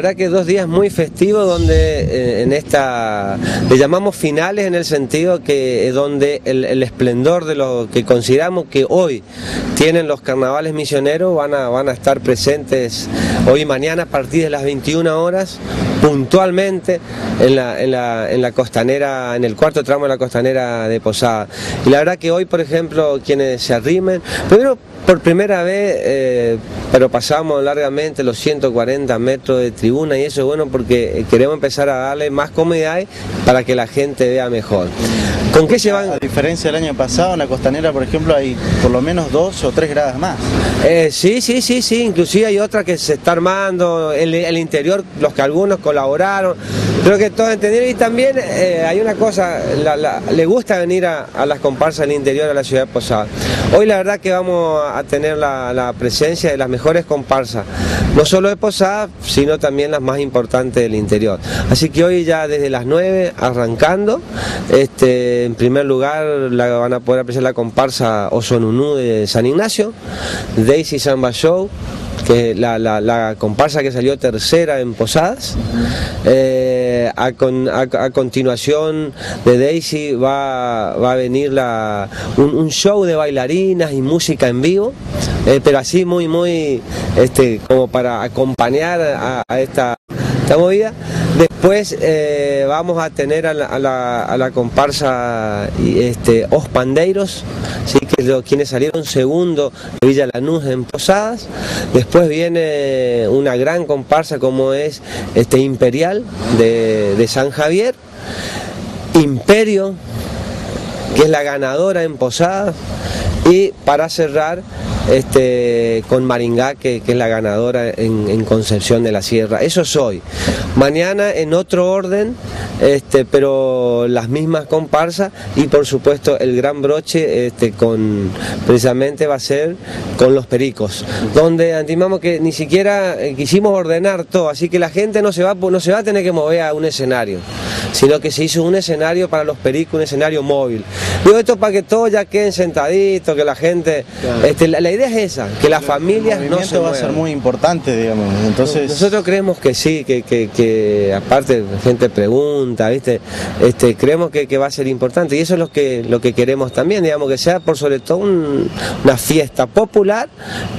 Verdad que dos días muy festivos donde eh, en esta, le llamamos finales en el sentido que es donde el, el, esplendor de lo que consideramos que hoy tienen los carnavales misioneros van a, van a estar presentes hoy y mañana a partir de las 21 horas puntualmente en la, en, la, en la costanera, en el cuarto tramo de la costanera de Posada. Y la verdad que hoy, por ejemplo, quienes se arrimen, primero por primera vez, eh, pero pasamos largamente los 140 metros de tribuna y eso es bueno porque queremos empezar a darle más comodidad para que la gente vea mejor. ¿Con qué se van? A diferencia del año pasado, en la costanera, por ejemplo, hay por lo menos dos o tres gradas más. Eh, sí, sí, sí, sí, inclusive hay otra que se está armando, el, el interior, los que algunos colaboraron, creo que todos entendieron y también eh, hay una cosa, le gusta venir a, a, las comparsas del interior de la ciudad de Posada. Hoy la verdad que vamos a tener la, la, presencia de las mejores comparsas, no solo de Posada, sino también las más importantes del interior. Así que hoy ya desde las 9 arrancando, este, en primer lugar la, van a poder apreciar la comparsa Osonunú de San Ignacio, Daisy Samba Show, la, la, comparsa que salió tercera en Posadas. Eh, a, con, a, continuación de Daisy va, va a venir la, un, un, show de bailarinas y música en vivo, eh, pero así muy, muy, este, como para acompañar a, a esta, esta movida. Después eh, vamos a tener a la, comparsa este, Os Pandeiros, que quienes salieron segundo de Villa Lanús en Posadas. Después viene una gran comparsa como es este, Imperial de, de San Javier. Imperio, que es la ganadora en Posadas. Y para cerrar, este, con Maringá, que, es la ganadora en, en, Concepción de la Sierra. Eso es hoy. Mañana en otro orden, este, pero las mismas comparsas y por supuesto el gran broche este, con, precisamente va a ser con los pericos, donde antimamos que ni siquiera eh, quisimos ordenar todo, así que la gente no se, va, no se va a tener que mover a un escenario, sino que se hizo un escenario para los pericos, un escenario móvil. Digo esto para que todos ya queden sentaditos, que la gente... Claro. Este, la, la idea es esa, que las familias no se va a ser muy importante, digamos. Entonces nosotros creemos que sí, que, que, que aparte la gente pregunta, ¿viste? Este, creemos que, que, va a ser importante y eso es lo que lo que queremos también, digamos que sea por sobre todo un, una fiesta popular,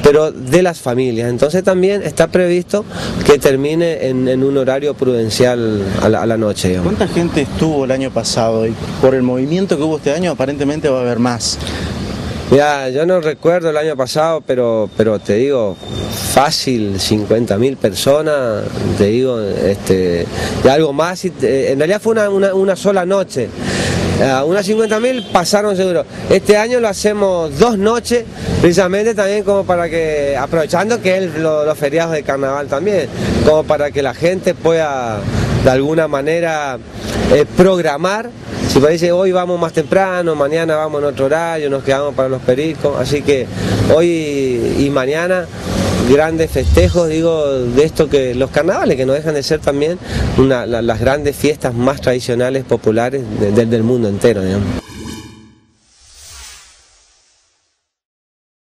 pero de las familias. Entonces también está previsto que termine en, en un horario prudencial a la, a la noche. Digamos. ¿Cuánta gente estuvo el año pasado y por el movimiento que hubo este año aparentemente va a haber más? Ya, yo no recuerdo el año pasado, pero, pero te digo, fácil, 50 mil personas, te digo, este, y algo más. En realidad fue una, una, sola noche. Uh, unas 50 mil pasaron seguro. Este año lo hacemos dos noches, precisamente también como para que, aprovechando que es lo, los feriados de carnaval también, como para que la gente pueda de alguna manera eh, programar si parece hoy vamos más temprano, mañana vamos en otro horario, nos quedamos para los pericos, así que hoy y mañana grandes festejos, digo, de esto que los carnavales, que no dejan de ser también una, la, las grandes fiestas más tradicionales, populares de, de, del mundo entero.